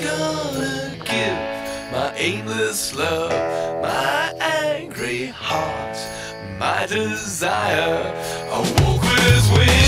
gonna give my aimless love, my angry heart, my desire. I walk with wings.